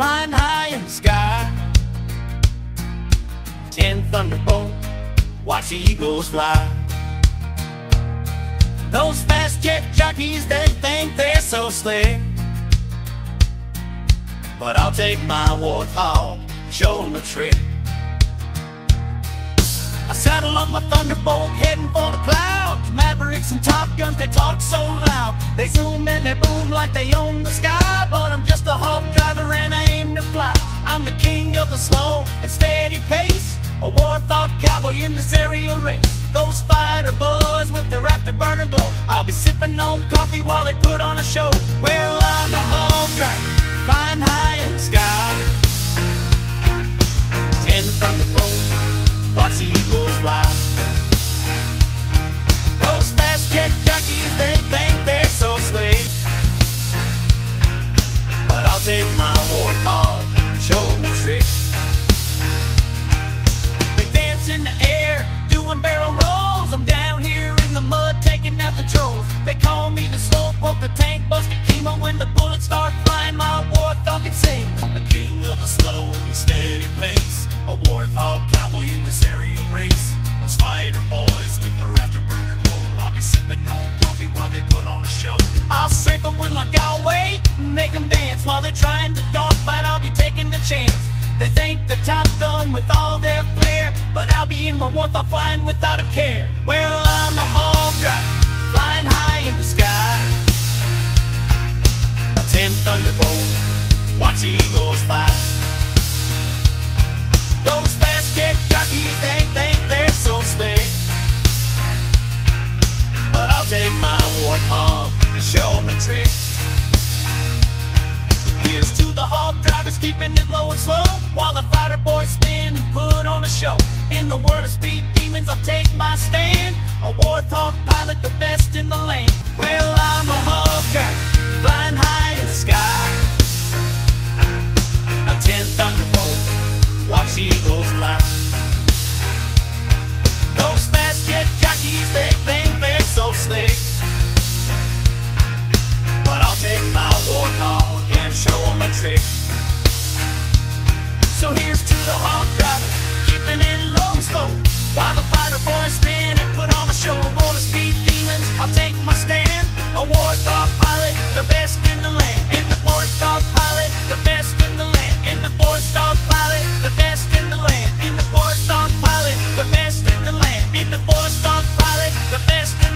flying high in the sky. Ten thunderbolts, watch the eagles fly. Those fast jet jockeys, they think they're so slick. But I'll take my warthog, show them a trick. I saddle on my thunderbolt, heading for the clouds. Mavericks and Top Guns, they talk so loud. They zoom and they boom like they own the sky. I'm the king of the slow and steady pace. A warthog cowboy in the aerial race. Those fighter boys with their afterburner glow. I'll be sipping on coffee while they put on a show. Well, I'm a hog flying high in the sky. Galway, make them dance while they're trying to dogfight. I'll be taking the chance. They think the top gun with all their flair, but I'll be in my warthog flying without a care. Well, I'm a hog driver, flying high in the sky. A ten thunderbolt, watch eagles fly. Those fast jet jockeys, they think they're so slick. But I'll take my warthog and show 'em a trick. Keeping it low and slow While the fighter boys spin and put on a show. In the world of speed demons I'll take my stand. A warthog the best.